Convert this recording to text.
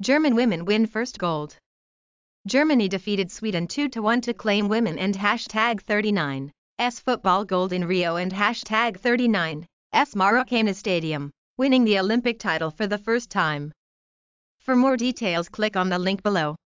German women win first gold. Germany defeated Sweden 2-1 to claim women and hashtag 39 S football gold in Rio and hashtag 39 S Maracana Stadium, winning the Olympic title for the first time. For more details click on the link below.